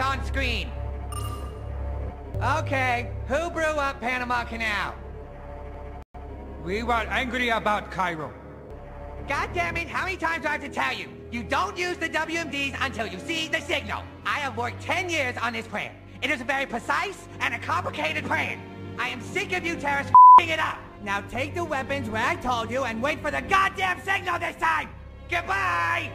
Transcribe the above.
on screen. Okay, who blew up Panama Canal? We were angry about Cairo. God damn it, how many times do I have to tell you? You don't use the WMDs until you see the signal. I have worked 10 years on this plan. It is a very precise and a complicated plan. I am sick of you terrorists f***ing it up. Now take the weapons where I told you and wait for the goddamn signal this time. Goodbye!